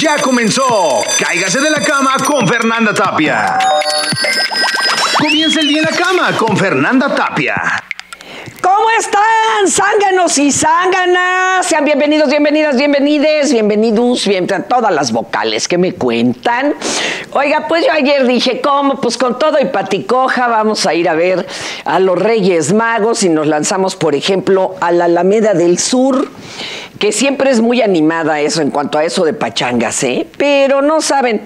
Ya comenzó. Cáigase de la cama con Fernanda Tapia. Comienza el día en la cama con Fernanda Tapia. ¿Cómo están, zánganos y zánganas? Sean bienvenidos, bienvenidas, bienvenides, bienvenidos, bien todas las vocales que me cuentan. Oiga, pues yo ayer dije, ¿cómo? Pues con todo y paticoja vamos a ir a ver a los Reyes Magos y nos lanzamos, por ejemplo, a la Alameda del Sur, que siempre es muy animada eso en cuanto a eso de pachangas, ¿eh? Pero no saben,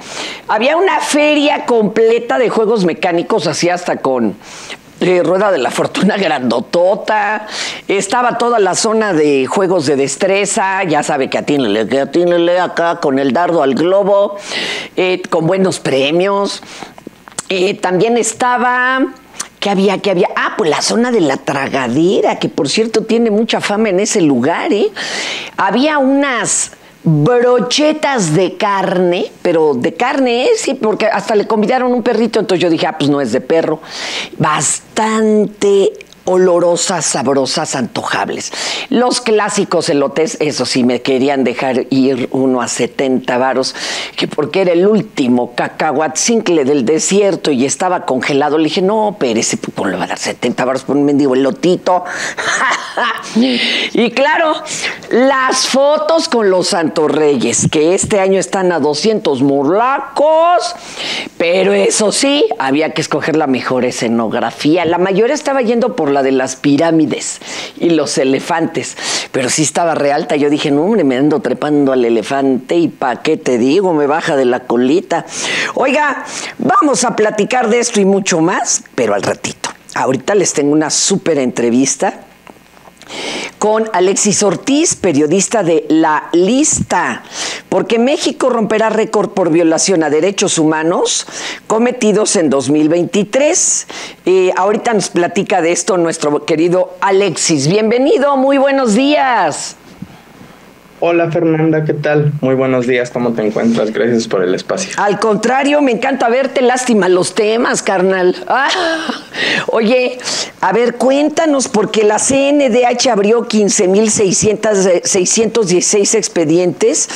había una feria completa de juegos mecánicos, así hasta con eh, Rueda de la Fortuna grandotota, estaba toda la zona de juegos de destreza, ya sabe que atínele, que atínele acá con el dardo al globo, eh, con buenos premios. Eh, también estaba... ¿Qué había? ¿Qué había? Ah, pues la zona de la tragadera, que por cierto tiene mucha fama en ese lugar, ¿eh? Había unas brochetas de carne, pero de carne, ¿eh? sí, porque hasta le convidaron un perrito, entonces yo dije, ah, pues no es de perro. Bastante olorosas, sabrosas, antojables. Los clásicos elotes, eso sí, me querían dejar ir uno a 70 varos, que porque era el último cacahuatzincle del desierto y estaba congelado. Le dije, no, Pérez, ¿cómo le va a dar 70 varos por un mendigo elotito? y claro, las fotos con los Santos Reyes, que este año están a 200 murlacos, pero eso sí, había que escoger la mejor escenografía. La mayoría estaba yendo por la de las pirámides y los elefantes, pero sí estaba re alta. Yo dije, no, hombre, me ando trepando al elefante y pa' qué te digo, me baja de la colita. Oiga, vamos a platicar de esto y mucho más, pero al ratito. Ahorita les tengo una súper entrevista con Alexis Ortiz, periodista de La Lista, porque México romperá récord por violación a derechos humanos cometidos en 2023. Y ahorita nos platica de esto nuestro querido Alexis. Bienvenido, muy buenos días. Hola Fernanda, ¿qué tal? Muy buenos días, ¿cómo te encuentras? Gracias por el espacio. Al contrario, me encanta verte, lástima los temas, carnal. Ah, oye, a ver, cuéntanos, porque la CNDH abrió 15.616 expedientes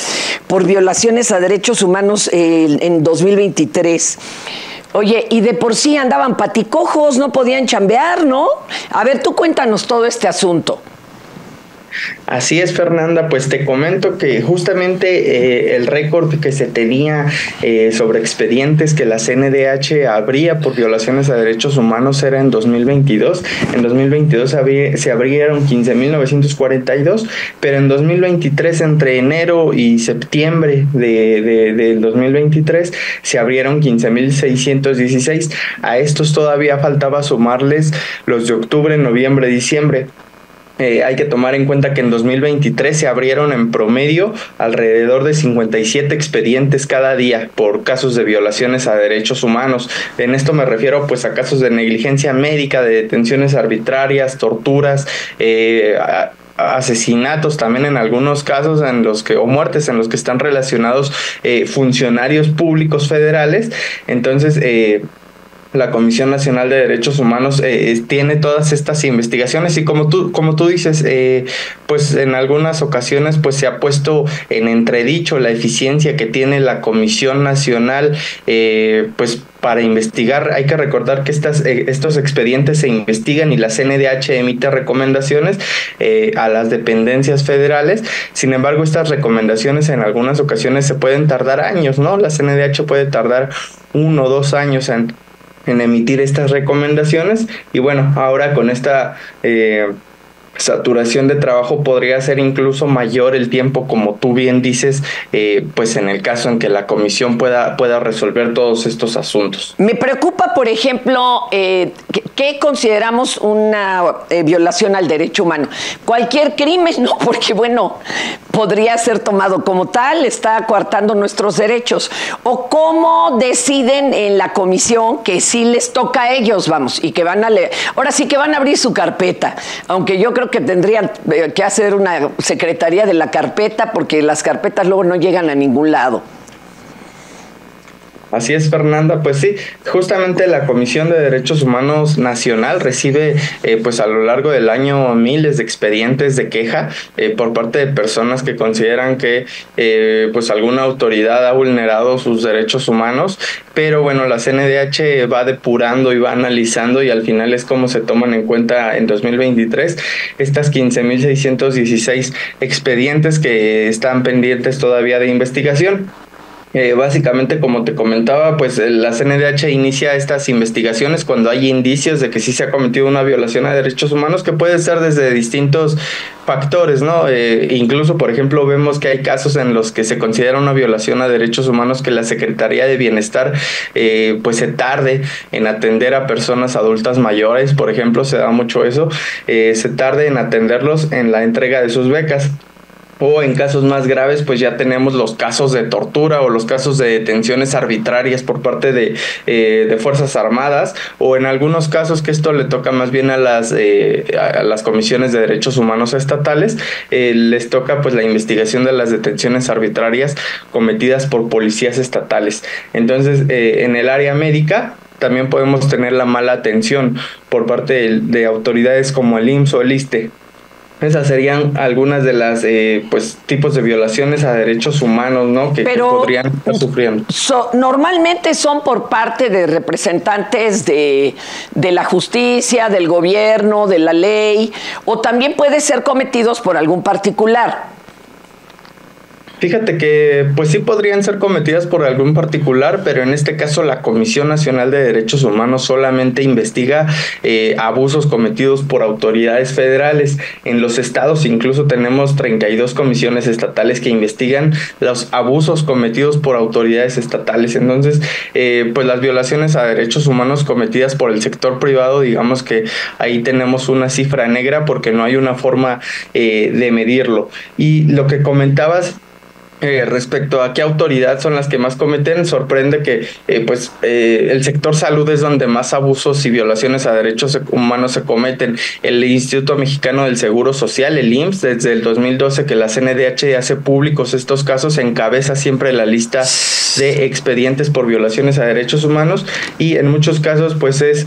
por violaciones a derechos humanos eh, en 2023. Oye, y de por sí andaban paticojos, no podían chambear, ¿no? A ver, tú cuéntanos todo este asunto. Así es, Fernanda, pues te comento que justamente eh, el récord que se tenía eh, sobre expedientes que la CNDH abría por violaciones a derechos humanos era en 2022. En 2022 se abrieron 15.942, pero en 2023, entre enero y septiembre de, de, del 2023, se abrieron 15.616. A estos todavía faltaba sumarles los de octubre, noviembre, diciembre. Eh, hay que tomar en cuenta que en 2023 se abrieron en promedio alrededor de 57 expedientes cada día por casos de violaciones a derechos humanos. En esto me refiero pues a casos de negligencia médica, de detenciones arbitrarias, torturas, eh, asesinatos también en algunos casos en los que o muertes en los que están relacionados eh, funcionarios públicos federales entonces eh, la Comisión Nacional de Derechos Humanos eh, tiene todas estas investigaciones y como tú, como tú dices, eh, pues en algunas ocasiones pues se ha puesto en entredicho la eficiencia que tiene la Comisión Nacional eh, pues para investigar. Hay que recordar que estas, estos expedientes se investigan y la CNDH emite recomendaciones a las dependencias federales. Sin embargo, estas recomendaciones en algunas ocasiones se pueden tardar años, ¿no? La CNDH puede tardar uno o dos años en en emitir estas recomendaciones. Y bueno, ahora con esta eh, saturación de trabajo podría ser incluso mayor el tiempo, como tú bien dices, eh, pues en el caso en que la comisión pueda, pueda resolver todos estos asuntos. Me preocupa, por ejemplo, eh, ¿qué consideramos una eh, violación al derecho humano? Cualquier crimen, ¿no? Porque, bueno, podría ser tomado como tal, está coartando nuestros derechos. O cómo deciden en la comisión que sí les toca a ellos, vamos, y que van a leer. Ahora sí que van a abrir su carpeta, aunque yo creo que tendrían eh, que hacer una secretaría de la carpeta porque las carpetas luego no llegan a ningún lado. Así es, Fernanda. Pues sí, justamente la Comisión de Derechos Humanos Nacional recibe, eh, pues a lo largo del año, miles de expedientes de queja eh, por parte de personas que consideran que, eh, pues alguna autoridad ha vulnerado sus derechos humanos. Pero bueno, la CNDH va depurando y va analizando y al final es como se toman en cuenta en 2023 estas 15.616 expedientes que están pendientes todavía de investigación. Eh, básicamente, como te comentaba, pues eh, la CNDH inicia estas investigaciones cuando hay indicios de que sí se ha cometido una violación a derechos humanos que puede ser desde distintos factores, ¿no? Eh, incluso, por ejemplo, vemos que hay casos en los que se considera una violación a derechos humanos que la Secretaría de Bienestar pues se tarde en atender a personas adultas mayores, por ejemplo, se da mucho eso, se tarde en atenderlos en la entrega de sus becas o en casos más graves pues ya tenemos los casos de tortura o los casos de detenciones arbitrarias por parte de, eh, de Fuerzas Armadas o en algunos casos que esto le toca más bien a las, eh, a las comisiones de derechos humanos estatales, eh, les toca pues la investigación de las detenciones arbitrarias cometidas por policías estatales. Entonces en el área médica también podemos tener la mala atención por parte de, de autoridades como el IMSS o el ISTE esas serían algunas de las eh, pues tipos de violaciones a derechos humanos, ¿no? Que, podrían estar sufriendo. normalmente son por parte de representantes de, de la justicia, del gobierno, de la ley, o también puede ser cometidos por algún particular. Fíjate que pues sí podrían ser cometidas por algún particular, pero en este caso la Comisión Nacional de Derechos Humanos solamente investiga eh, abusos cometidos por autoridades federales. En los estados incluso tenemos 32 comisiones estatales que investigan los abusos cometidos por autoridades estatales. Entonces, eh, pues las violaciones a derechos humanos cometidas por el sector privado, digamos que ahí tenemos una cifra negra porque no hay una forma eh, de medirlo. Y lo que comentabas eh, respecto a qué autoridad son las que más cometen, sorprende que eh, pues eh, el sector salud es donde más abusos y violaciones a derechos humanos se cometen. El Instituto Mexicano del Seguro Social, el IMSS, desde el 2012 que la CNDH hace públicos estos casos, encabeza siempre la lista de expedientes por violaciones a derechos humanos y en muchos casos pues es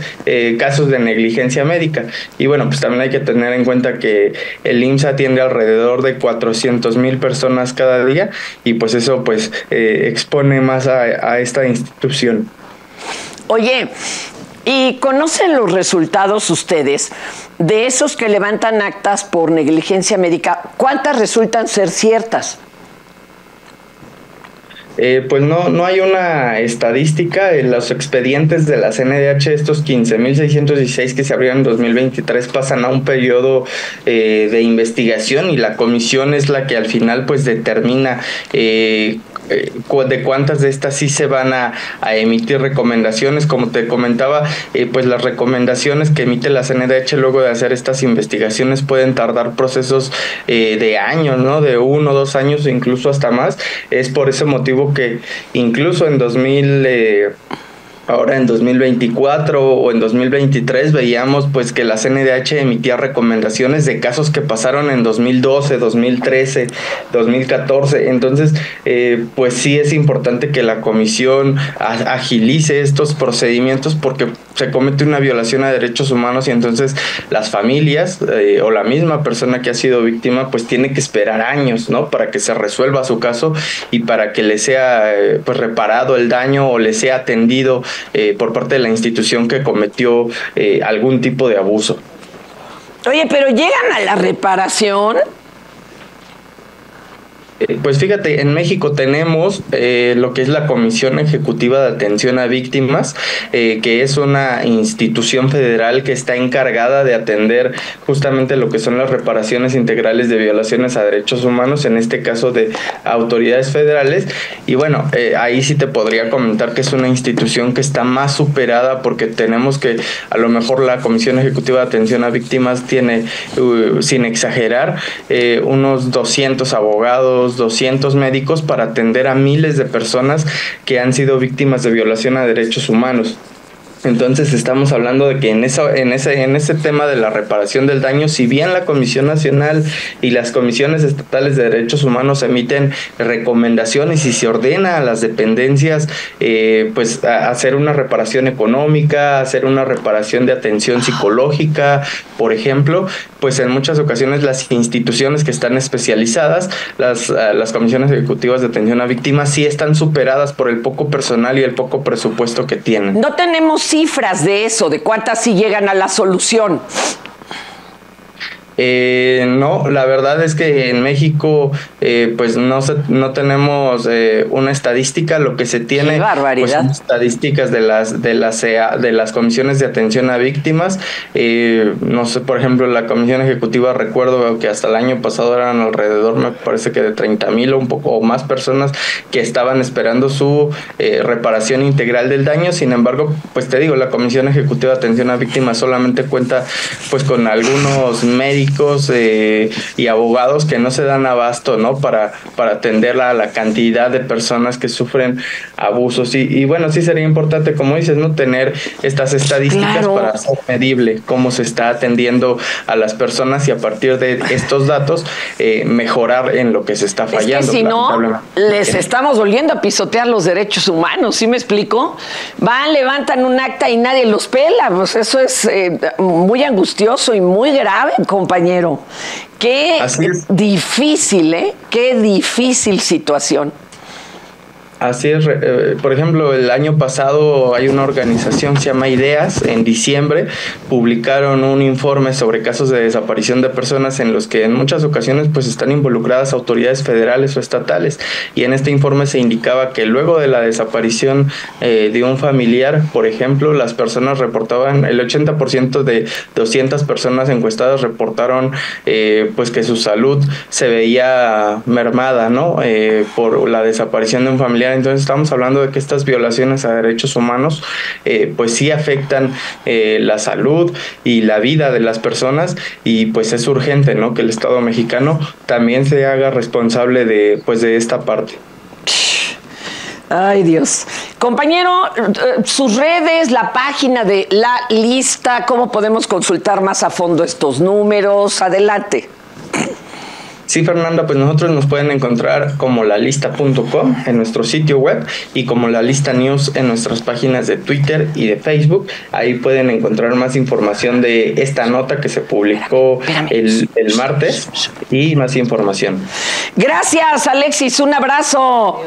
casos de negligencia médica. Y bueno, pues también hay que tener en cuenta que el IMSS atiende alrededor de 400 mil personas cada día y pues eso pues eh, expone más a, esta institución. Oye, ¿y conocen los resultados ustedes de esos que levantan actas por negligencia médica? ¿Cuántas resultan ser ciertas? Eh, pues no, no hay una estadística. Los expedientes de la CNDH, estos 15.616 que se abrieron en 2023, pasan a un periodo eh, de investigación y la comisión es la que al final pues determina eh, de cuántas de estas sí se van a, emitir recomendaciones. Como te comentaba, eh, pues las recomendaciones que emite la CNDH luego de hacer estas investigaciones pueden tardar procesos eh, de años, ¿no? De uno, dos años o incluso hasta más. Es por ese motivo que incluso en 2000 ahora en 2024 o en 2023 veíamos pues que la CNDH emitía recomendaciones de casos que pasaron en 2012, 2013, 2014. Entonces, eh, pues sí es importante que la comisión agilice estos procedimientos porque se comete una violación a derechos humanos y entonces las familias eh, o la misma persona que ha sido víctima pues tiene que esperar años, ¿no? Para que se resuelva su caso y para que le sea eh, pues reparado el daño o le sea atendido eh, por parte de la institución que cometió eh, algún tipo de abuso. Oye, pero llegan a la reparación. Eh, pues fíjate, en México tenemos eh, lo que es la Comisión Ejecutiva de Atención a Víctimas, eh, que es una institución federal que está encargada de atender justamente lo que son las reparaciones integrales de violaciones a derechos humanos, en este caso de autoridades federales. Y bueno, ahí sí te podría comentar que es una institución que está más superada porque tenemos que a lo mejor la Comisión Ejecutiva de Atención a Víctimas tiene, uh, sin exagerar, unos 200 abogados, 200 médicos para atender a miles de personas que han sido víctimas de violación a derechos humanos. Entonces estamos hablando de que en, eso, en, ese, en ese tema de la reparación del daño, si bien la Comisión Nacional y las comisiones estatales de derechos humanos emiten recomendaciones y se ordena a las dependencias eh, pues hacer una reparación económica, hacer una reparación de atención psicológica, por ejemplo, pues en muchas ocasiones las instituciones que están especializadas, las, las comisiones ejecutivas de atención a víctimas, sí están superadas por el poco personal y el poco presupuesto que tienen. No tenemos cifras de eso, de cuántas sí llegan a la solución. Eh, no, la verdad es que en México eh, pues no no tenemos eh, una estadística, lo que se tiene pues, son estadísticas de las de las de las comisiones de atención a víctimas. Eh, no sé, por ejemplo, la comisión ejecutiva recuerdo que hasta el año pasado eran alrededor, me parece que de 30 mil o un poco más personas que estaban esperando su reparación integral del daño. Sin embargo, pues te digo, la comisión ejecutiva de atención a víctimas solamente cuenta pues con algunos médicos eh, y abogados que no se dan abasto, ¿no? Para, para atender a la cantidad de personas que sufren abusos. Y, bueno, sí sería importante, como dices, ¿no? Tener estas estadísticas para hacer medible cómo se está atendiendo a las personas y a partir de estos datos eh, mejorar en lo que se está fallando. si no, les estamos volviendo a pisotear los derechos humanos, ¿sí me explico? Van, levantan un acta y nadie los pela, pues eso es eh, muy angustioso y muy grave, compañero. Qué difícil, ¿eh? Qué difícil situación. Así es, eh, por ejemplo, el año pasado hay una organización se llama Ideas, en diciembre publicaron un informe sobre casos de desaparición de personas en los que en muchas ocasiones pues están involucradas autoridades federales o estatales y en este informe se indicaba que luego de la desaparición eh, de un familiar, por ejemplo, las personas reportaban, el 80% de 200 personas encuestadas reportaron eh, pues que su salud se veía mermada, ¿no? por la desaparición de un familiar entonces estamos hablando de que estas violaciones a derechos humanos eh, pues sí afectan eh, la salud y la vida de las personas y pues es urgente ¿no? que el Estado mexicano también se haga responsable de, pues, de esta parte. Ay Dios. Compañero, eh, sus redes, la página de la lista, ¿cómo podemos consultar más a fondo estos números? Adelante. Sí, Fernanda, pues nosotros nos pueden encontrar como lalista.com en nuestro sitio web y como la lista news en nuestras páginas de Twitter y de Facebook. Ahí pueden encontrar más información de esta nota que se publicó el, el, martes y más información. Gracias, Alexis. Un abrazo.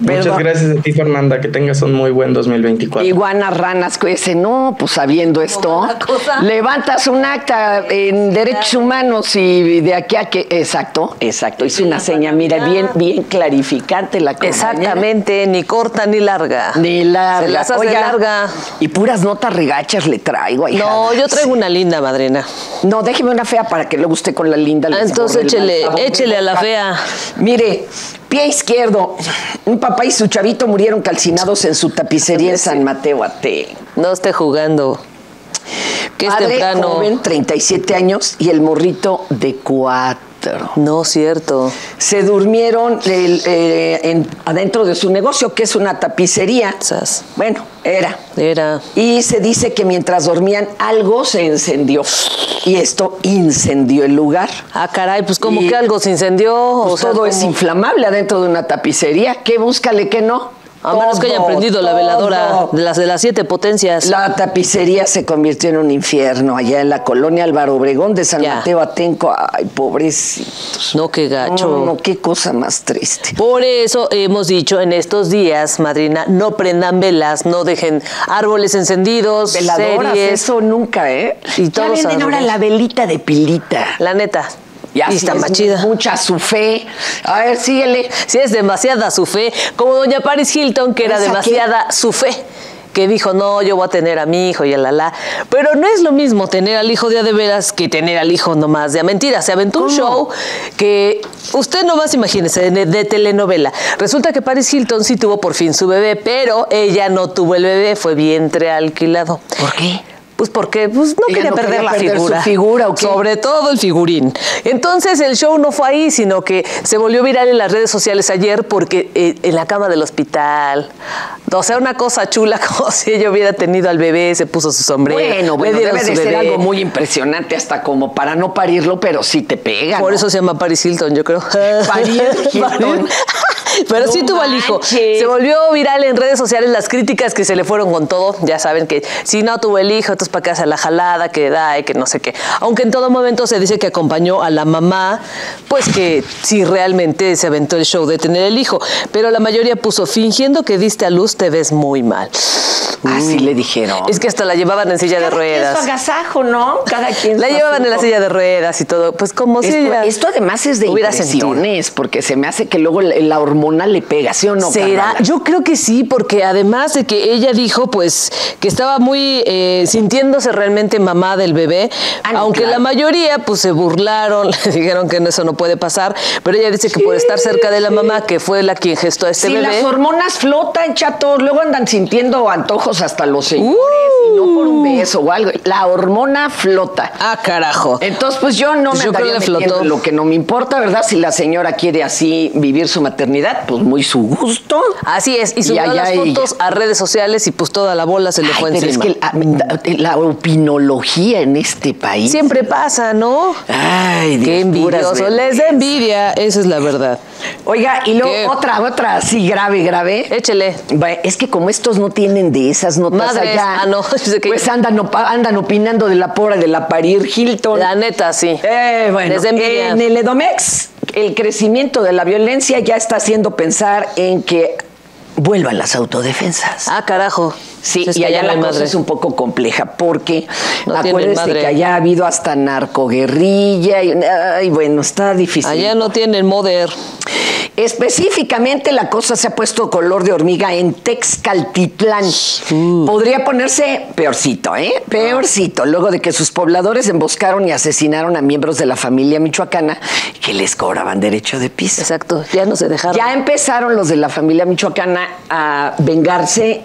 Muchas gracias a ti, Fernanda. Que tengas un muy buen 2024. Iguanas ranas, ese no, pues sabiendo esto, levantas un acta en derechos humanos y de aquí a que. Exacto, exacto. Hice una seña, mira, bien, bien clarificante la cosa. Exactamente, ni corta ni larga. Ni larga. Se larga. Y puras notas regachas le traigo. ahí. No, yo traigo una linda, madrina. No, déjeme una fea para que le guste con la linda. Ah, entonces échele, échele a la fea. Mire, pie izquierdo, un papá y su chavito murieron calcinados en su tapicería en San Mateo Ate. No esté jugando. Que es temprano. joven, 37 años, y el morrito de 4. No, cierto. Se durmieron eh, adentro de su negocio, que es una tapicería. Bueno, era. Era. Y se dice que mientras dormían algo se encendió. Y esto incendió el lugar. Ah, caray, pues como que algo se incendió. Pues todo es inflamable adentro de una tapicería. ¿Qué búscale que no? A menos que hayan prendido la veladora de las de las siete potencias. La tapicería se convirtió en un infierno allá en la colonia Álvaro Obregón de San Mateo Atenco. Ay, pobrecitos. No, qué gacho. No, no, qué cosa más triste. Por eso hemos dicho en estos días, madrina, no prendan velas, no dejen árboles encendidos, Veladoras, series. eso nunca, ¿eh? Y ya venden ahora la velita de pilita. La neta. Ya sí está más chida. Mucha su fe. A ver, síguele. Si es demasiada su fe, como doña Paris Hilton, que era demasiada su fe que dijo, no, yo voy a tener a mi hijo y a la la. Pero no es lo mismo tener al hijo de a de veras que tener al hijo nomás de a mentira. Se aventó un show que usted nomás imagínese, de, de, telenovela. Resulta que Paris Hilton sí tuvo por fin su bebé, pero ella no tuvo el bebé, fue vientre alquilado. ¿Por qué? Pues porque pues, no quería no perder quería la perder su figura. figura, ¿o qué? Sobre todo el figurín. Entonces el show no fue ahí, sino que se volvió viral en las redes sociales ayer porque eh, en la cama del hospital. O sea, una cosa chula, como si ella hubiera tenido al bebé, se puso su sombrero. Bueno, bueno, debe su de ser bebé. algo muy impresionante hasta como para no parirlo, pero sí te pega. Por ¿no? eso se llama Paris Hilton, yo creo. Paris Hilton. Pero No sí tuvo al hijo. Se volvió viral en redes sociales las críticas que se le fueron con todo. Ya saben que si no tuvo el hijo, entonces para qué hace la jalada, que da y que no sé qué. Aunque en todo momento se dice que acompañó a la mamá, pues que sí realmente se aventó el show de tener el hijo. Pero la mayoría puso, fingiendo que diste a luz, te ves muy mal. Así le dijeron. Es que hasta la llevaban en silla de Cada quien ruedas. su agasajo, ¿no? Cada quien La su llevaban en la silla de ruedas y todo. Pues como si Esto, ella esto además es de sentido. impresiones, porque se me hace que luego la, la hormona le pega, ¿sí o no? ¿Será? Yo creo que sí, porque además de que ella dijo, pues, que estaba muy eh, sintiéndose realmente mamá del bebé, Ah, no, aunque claro. la mayoría, pues, se burlaron, le dijeron que eso no puede pasar, pero ella dice que por estar cerca de la mamá, que fue la quien gestó a este Si bebé. las hormonas flotan, chatos, luego andan sintiendo antojos hasta los señores y no por un beso o algo. La hormona flota. Ah, carajo. Entonces, pues yo no Pues me yo creo andaría que flotó. lo que no me importa, ¿verdad? Si la señora quiere así vivir su maternidad, pues muy su gusto. Así es, y Y subió las ella. fotos a redes sociales y pues toda la bola se le Ay, fue pero es encima. que la, la opinología en este país. Siempre pasa, ¿no? Ay, Dios, Qué envidioso. Les da envidia, esa es la verdad. Oiga, y luego ¿Qué? otra, otra así grave, grave. Échele. Es que como estos no tienen de esas notas Madres, allá, ah, no, pues andan, andan opinando de la pobre de la parir Hilton. La neta, sí. Eh, bueno, en el Edomex, el crecimiento de la violencia ya está haciendo pensar en que vuelvan las autodefensas. Ah, carajo. Sí, y allá la hay cosa madre. es un poco compleja porque No acuérdense que allá ha habido hasta narcoguerrilla y ay, bueno, está difícil. Allá no tienen moder. Específicamente la cosa se ha puesto color de hormiga en Texcaltitlán. Uh. Podría ponerse peorcito, ¿eh? Peorcito, luego de que sus pobladores emboscaron y asesinaron a miembros de la familia michoacana que les cobraban derecho de piso. Exacto, ya no se dejaron. Ya empezaron los de la familia michoacana a vengarse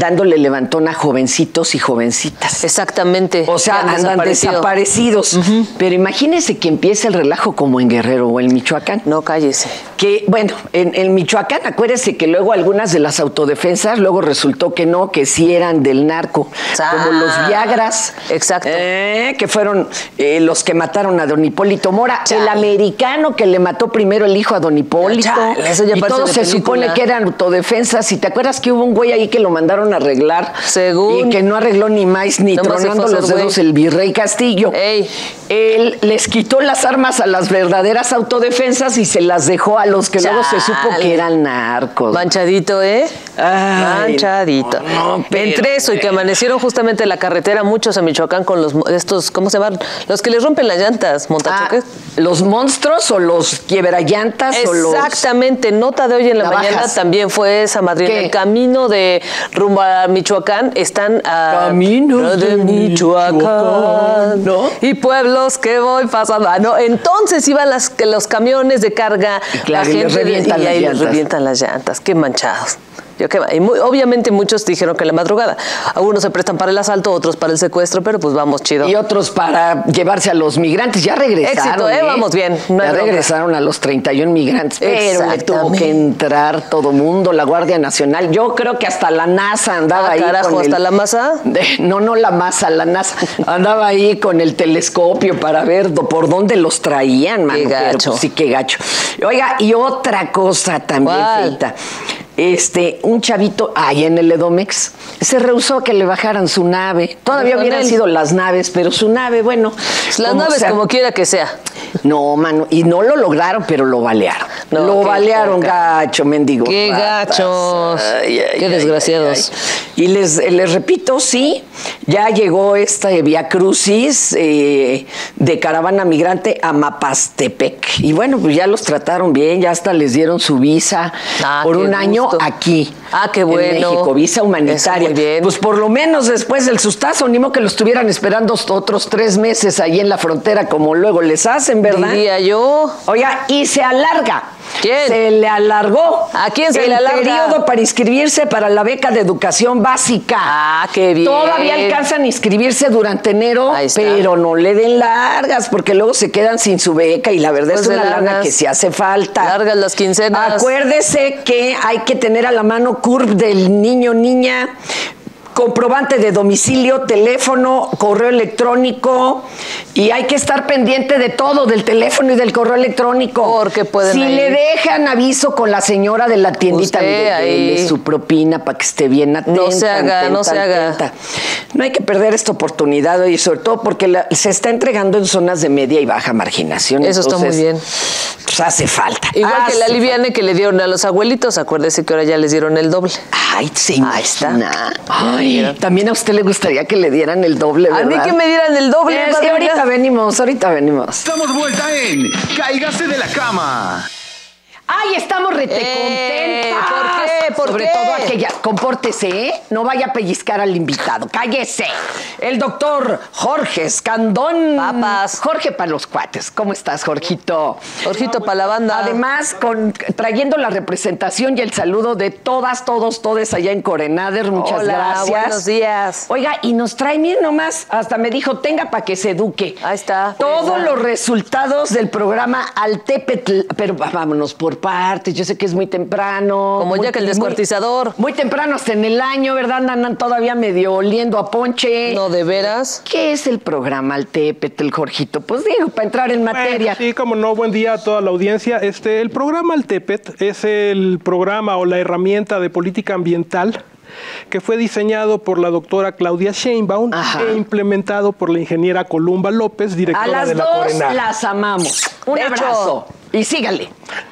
dándole levantón a jovencitos y jovencitas. Exactamente. O sea, andan desaparecido. desaparecidos. Pero imagínense que empiece el relajo como en Guerrero o en Michoacán. No, cállese. Que, bueno, en, en Michoacán, acuérdense que luego algunas de las autodefensas, luego resultó que no, que sí eran del narco, Ah, como los Viagras. exacto. eh, que fueron eh, los que mataron a don Hipólito Mora. Chale. El americano que le mató primero el hijo a don Hipólito. Chale, eso ya y todo se película. supone que eran autodefensas. Y te acuerdas que hubo un güey ahí que lo mandaron a arreglar. Según. Y que no arregló ni más ni tronando a los dedos el virrey Castillo. Ey. Él les quitó las armas a las verdaderas autodefensas y se las dejó a los que luego se supo Chale. que eran narcos. Manchadito, ¿eh? Ay, Manchadito. no, no, pero- Entre eso y que amanecieron justamente en la carretera muchos en Michoacán con los estos, ¿cómo se llaman? Los que les rompen las llantas, Ah, montachoques. los monstruos o los quiebrallantas o los Exactamente, nota de hoy en la Navajas. mañana también fue esa madrina. ¿Qué? El camino de a Michoacán están a Caminos de Michoacán, ¿no? y pueblos que voy pasando. Ah, no, entonces iban las, los camiones de carga, Claro, y les revientan y las ahí les revientan las llantas, qué manchados. Yo qué va- y muy- obviamente muchos dijeron que en la madrugada. Algunos se prestan para el asalto, otros para el secuestro, pero pues vamos chido. y otros para llevarse a los migrantes. Ya regresaron. Éxito, ¿eh? Vamos bien, no ya regresaron a los 31 migrantes. Pero le tuvo que entrar todo mundo, la Guardia Nacional. Yo creo que hasta la NASA andaba Ah, ahí. carajo, con ¿hasta el- la masa? No, no la masa, la NASA. Andaba ahí con el telescopio para ver do- por dónde los traían, mano. Qué pero, gacho. pues, sí, qué gacho. Oiga, y otra cosa también, feita. Este, un chavito ahí en el Edomex se rehusó a que le bajaran su nave. Todavía hubieran él. sido las naves, pero su nave, bueno. Las como naves sea. como quiera que sea. No, mano, y no lo lograron, pero lo balearon. No, lo balearon poca. gacho, mendigo. Qué gachos. Qué desgraciados. Y les, les repito, sí, ya llegó esta Via Crucis eh, de caravana migrante a Mapastepec. Y bueno, pues ya los trataron bien, ya hasta les dieron su visa Ah, por un año. Aquí. Ah, qué en bueno. México, visa humanitaria. Eso, muy bien. Pues por lo menos después del sustazo, ni modo que lo estuvieran esperando otros tres meses ahí en la frontera, como luego les hacen, ¿verdad? Diría yo. Oiga, y se alarga ¿Quién? Se le alargó. ¿A quién se el le alarga? periodo para inscribirse para la beca de educación básica. Ah, qué bien. Todavía alcanzan a inscribirse durante enero, pero no le den largas porque luego se quedan sin su beca y la verdad Pues es una lana que sí hace falta. Largas las quincenas. Acuérdese que hay que tener a la mano CURP del niño niña comprobante de domicilio, teléfono, correo electrónico y hay que estar pendiente de todo, del teléfono y del correo electrónico. Porque pueden Si le dejan aviso con la señora de la tiendita, mire, su propina para que esté bien atenta. No se haga, no se haga. No hay que perder esta oportunidad y sobre todo porque la- se está entregando en zonas de media y baja marginación. Eso está muy bien. Pues hace falta. Igual que la Hace liviane que le dieron a los abuelitos, acuérdese que ahora ya les dieron el doble. Ay, se Ahí está. imagina. También a usted le gustaría que le dieran el doble, A mí ¿verdad? que me dieran el doble. Sí, madre ahorita venimos, ahorita venimos. Estamos vuelta en Cáigase de la cama. Ay, estamos rete Eh. ¿por qué? ¿Por Sobre qué? todo aquella, compórtese, ¿eh? No vaya a pellizcar al invitado. Cállese. El doctor Jorge Escandón. Papas. Jorge para los cuates. ¿Cómo estás, Jorgito? Jorgito para la banda. Además, con, trayendo la representación y el saludo de todas, todos, todes allá en Corenader. Muchas Hola, gracias. buenos días. Oiga, y nos trae, miren nomás, hasta me dijo, tenga para que se eduque. Ahí está. Todos los resultados del programa Altepetl, pero vámonos por partes, yo sé que es muy temprano. Como muy- ya que el descuartizador. Muy, temprano hasta en el año, ¿verdad? Andan todavía medio oliendo a ponche. No, de veras. ¿Qué es el programa Altepetl, Jorgito? Pues digo, para entrar en materia. Sí, como no, buen día a toda la audiencia. Este, el programa Altepet es el programa o la herramienta de política ambiental que fue diseñado por la doctora Claudia Sheinbaum Ajá. e implementado por la ingeniera Columba López, A directora las de la dos Corenar. las amamos. Un De hecho. Y sígale.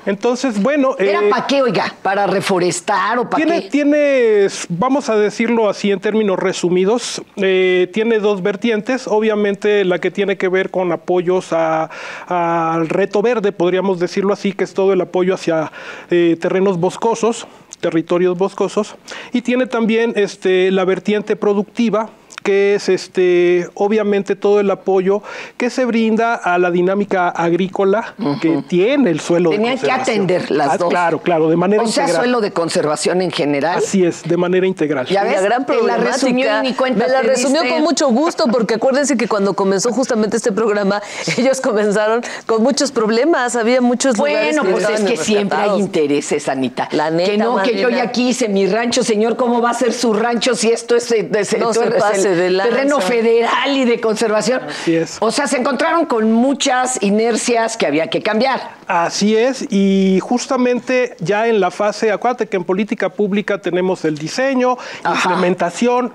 Entonces, bueno, ¿Era eh, para qué, oiga? ¿Para reforestar o para tiene, qué? tiene, vamos a decirlo así en términos resumidos, eh, tiene dos vertientes. Obviamente la que tiene que ver con apoyos a- al reto verde, podríamos decirlo así, que es todo el apoyo hacia eh, terrenos boscosos, territorios boscosos. Y tiene también este, la vertiente productiva que es este obviamente todo el apoyo que se brinda a la dinámica agrícola que tiene el suelo de Tenían que conservación. atender las Ah, dos. Claro, claro, de manera O sea, integral. suelo de conservación en general. Así es, de manera integral. Ya La ves, gran te la problemática. resumió y ni cuenta Me la resumió con mucho gusto porque acuérdense que cuando comenzó justamente este programa, ellos comenzaron con muchos problemas, había muchos lugares Bueno, que pues es que siempre hay intereses, Anita. La neta, que no, que yo ya aquí hice mi rancho, señor, ¿cómo va a ser su rancho si esto es de, de- No se pase el de. Terreno federal y de conservación? Así es. O sea, se encontraron con muchas inercias que había que cambiar. Así es, y justamente ya en la fase, acuérdate que en política pública tenemos el diseño, Ajá. implementación,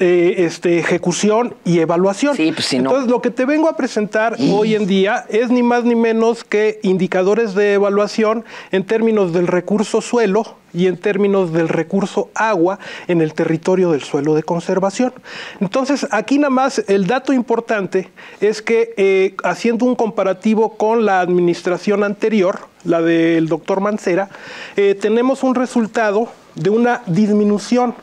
eh, este, ejecución y evaluación. Sí, pues, si no- Entonces, lo que te vengo a presentar hoy en día es ni más ni menos que indicadores de evaluación en términos del recurso suelo y en términos del recurso agua en el territorio del suelo de conservación. Entonces, aquí nada más el dato importante es que eh, haciendo un comparativo con la administración anterior, la del doctor Mancera, eh, tenemos un resultado de una disminución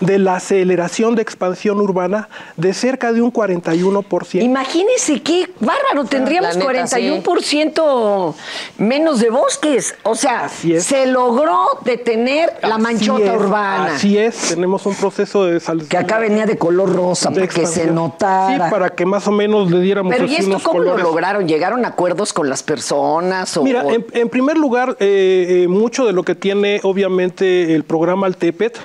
de la aceleración de expansión urbana de cerca de un 41%. Imagínese qué bárbaro, tendríamos neta, 41% menos de bosques. O sea, se logró detener la manchota es, urbana. Así es, tenemos un proceso de sal- Que acá venía de color rosa, de para que se notara. Sí, para que más o menos le diéramos Pero ¿y esto unos cómo colores. lo lograron? ¿Llegaron a acuerdos con las personas? O, Mira, o- en, en primer lugar, eh, eh, mucho de lo que tiene obviamente el programa Altepet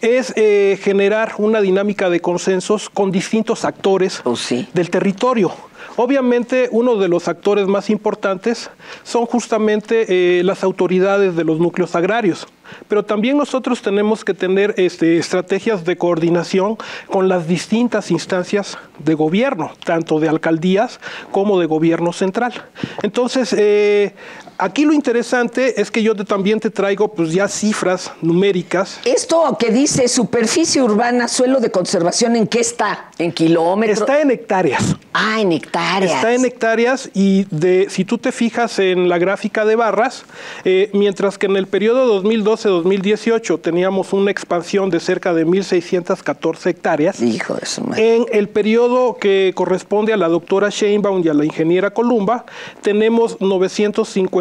es eh, generar una dinámica de consensos con distintos actores Oh, sí. del territorio. Obviamente, uno de los actores más importantes son justamente eh, las autoridades de los núcleos agrarios. Pero también nosotros tenemos que tener este, estrategias de coordinación con las distintas instancias de gobierno, tanto de alcaldías como de gobierno central. Entonces, eh, aquí lo interesante es que yo te- también te traigo pues ya cifras numéricas Esto que dice superficie urbana, suelo de conservación, ¿en qué está? ¿En kilómetros? Está en hectáreas. Ah, en hectáreas. Está en hectáreas y de, si tú te fijas en la gráfica de barras, eh, mientras que en el periodo 2012-2018 teníamos una expansión de cerca de 1.614 hectáreas, Hijo de su madre. en el periodo que corresponde a la doctora Sheinbaum y a la ingeniera Columba, tenemos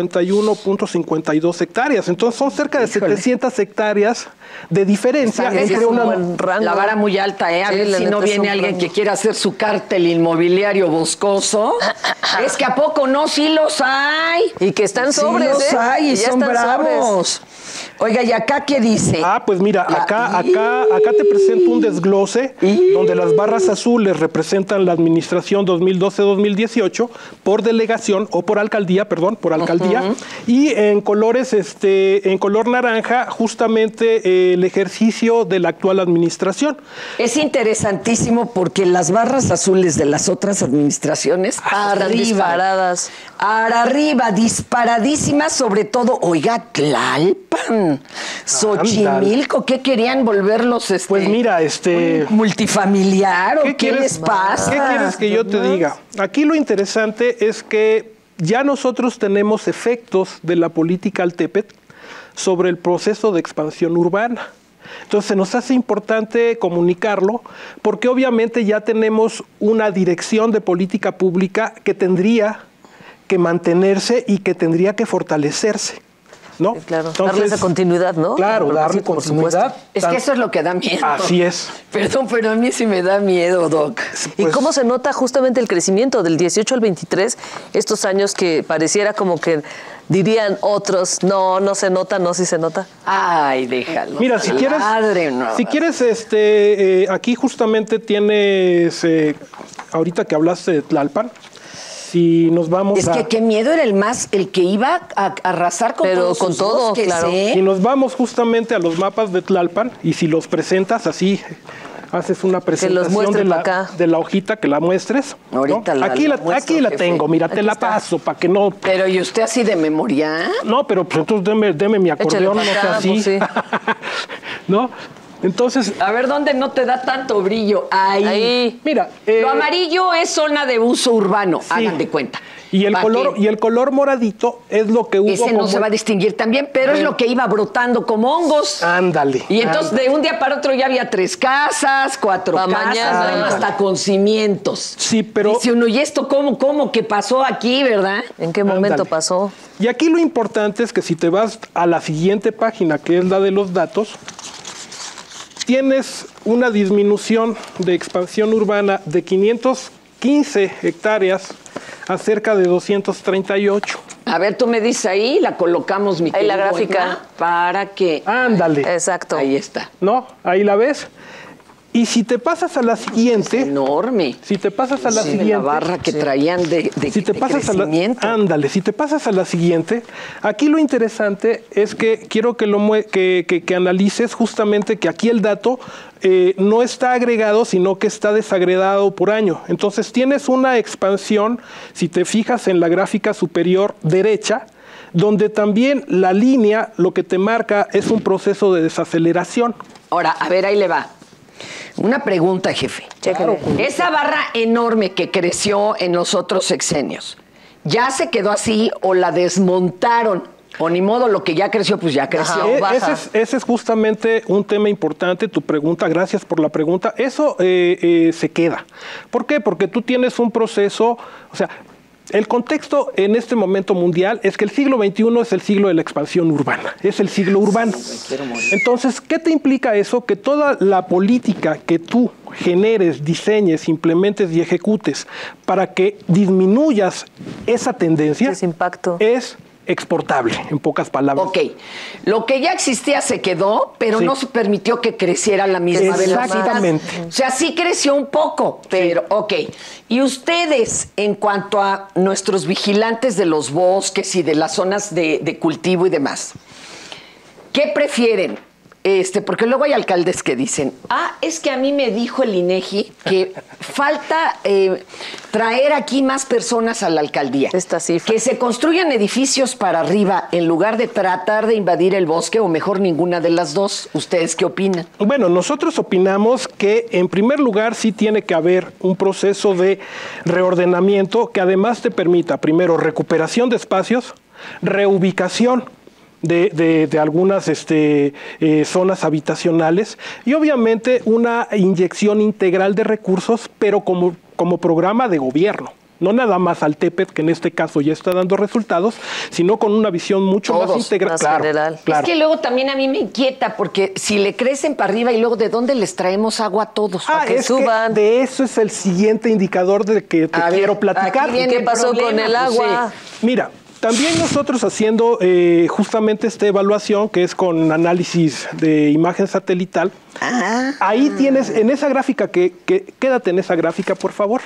51.52 hectáreas. Entonces son cerca de 700 hectáreas de diferencia Esa entre es una... un- la vara muy alta, ¿eh? A Sí, ver si no viene alguien rango. que quiera hacer su cártel inmobiliario boscoso. es que a poco no, sí los hay. Y que están Sí sobres, los ¿eh? hay y son sobres. Oiga, ¿y acá qué dice? Ah, pues mira, acá, acá, acá te presento un desglose donde las barras azules representan la administración 2012-2018 por delegación o por alcaldía, perdón, por alcaldía, y en colores, este, en color naranja, justamente eh, el ejercicio de la actual administración. Es interesantísimo porque las barras azules de las otras administraciones Están arriba, disparadas. arriba, disparadísimas, sobre todo, oiga, Tlalpan, Xochimilco, ¿qué querían volverlos? Este, Pues mira, este. multifamiliar o qué, les pasa? ¿Qué quieres que yo te diga? Aquí lo interesante es que ya nosotros tenemos efectos de la política Altepet sobre el proceso de expansión urbana. Entonces se nos hace importante comunicarlo porque obviamente ya tenemos una dirección de política pública que tendría que mantenerse y que tendría que fortalecerse. ¿No? Sí, claro. Darle esa continuidad, ¿no? Claro, darle continuidad. Es que eso es lo que da miedo. Así es. Perdón, pero a mí sí me da miedo, Doc. ¿Y Pues- cómo se nota justamente el crecimiento del 18 al 23? Estos años que pareciera como que dirían otros, no, no se nota, no, sí se nota. Ay, déjalo. Mira, si quieres, Madre, no. si quieres, este, eh, aquí justamente tienes, eh, ahorita que hablaste de Tlalpan, si nos vamos Es a, que qué miedo era el más, el que iba a arrasar con Pero todos con sus todo, bosques, claro. ¿eh? si nos vamos justamente a los mapas de Tlalpan y si los presentas así, haces una presentación de, la, acá. de la hojita que la muestres. ¿no? Ahorita la- aquí la la, muestro, aquí la tengo, mira, te la está. paso para que no. Pero ¿y usted así de memoria? No, pero pues entonces deme, deme mi acordeón, no acá, así. pues, sí. ¿No? Entonces, A ver, ¿dónde no te da tanto brillo? Ahí. Ahí. mira. eh, Lo amarillo es zona de uso urbano, Sí. hagan de cuenta. Y el ¿Pa' color qué? y el color moradito es lo que hubo Ese no como- se va a distinguir también, pero es lo que iba brotando como hongos. Ándale. Y entonces ándale. de un día para otro ya había tres casas, cuatro Pa' casas, mañana. ¿no? hasta con cimientos. Sí, pero Dice uno, ¿y esto cómo, cómo que pasó aquí, verdad? ¿En qué momento Ándale. pasó? y aquí lo importante es que si te vas a la siguiente página, que es la de los datos, tienes una disminución de expansión urbana de 515 hectáreas a cerca de 238. A ver, tú me dices ahí, la colocamos, mi Ahí la gráfica. Para que... Ándale. Exacto. Ahí está. ¿No? Ahí la ves. Y si te pasas a la siguiente, Enorme. si te pasas a la Sí, siguiente, la barra que traían de, de, si te de pasas a la, crecimiento. ándale, si te pasas a la siguiente, aquí lo interesante es que quiero que lo que, que- que analices justamente que aquí el dato eh, no está agregado, sino que está desagregado por año. Entonces tienes una expansión, si te fijas en la gráfica superior derecha, donde también la línea lo que te marca es un proceso de desaceleración. Ahora, a ver, ahí le va. Una pregunta, jefe. Chécale. Esa barra enorme que creció en los otros sexenios, ¿ya se quedó así o la desmontaron? O ni modo, lo que ya creció, pues ya creció. Ajá. Baja. ese, es, ese es justamente un tema importante, tu pregunta, gracias por la pregunta. Eso eh, eh, se queda. ¿Por qué? Porque tú tienes un proceso, o sea, el contexto en este momento mundial es que el siglo XXI es el siglo de la expansión urbana, es el siglo urbano. Entonces, ¿qué te implica eso? Que toda la política que tú generes, diseñes, implementes y ejecutes para que disminuyas esa tendencia es exportable, en pocas palabras. Ok, lo que ya existía se quedó, pero Sí. no se permitió que creciera a la misma velocidad. Exactamente. O sea, sí creció un poco, pero ok. Y ustedes, en cuanto a nuestros vigilantes de los bosques y de las zonas de, de cultivo y demás, ¿qué prefieren? Este, porque luego hay alcaldes que dicen, ah, es que a mí me dijo el INEGI que falta eh, traer aquí más personas a la alcaldía. Esta cifra. Que se construyan edificios para arriba en lugar de tratar de invadir el bosque o mejor ninguna de las dos. ¿Ustedes qué opinan? Bueno, nosotros opinamos que en primer lugar sí tiene que haber un proceso de reordenamiento que además te permita, primero, recuperación de espacios, reubicación. De, de- de algunas este, eh, zonas habitacionales y obviamente una inyección integral de recursos, pero como, como programa de gobierno. no nada más al TEPET, que en este caso ya está dando resultados, sino con una visión mucho más integral. más Claro, general. claro. Es que luego también a mí me inquieta porque si le crecen para arriba y luego de dónde les traemos agua a todos. Ah, que es suban. que de eso es el siguiente indicador de que te A ver, quiero platicar. aquí viene ¿Qué pasó problema, con el pues, agua? sí. Mira, también nosotros haciendo eh, justamente esta evaluación, que es con análisis de imagen satelital, Ah. ahí tienes, en esa gráfica, que, que- quédate en esa gráfica, por favor.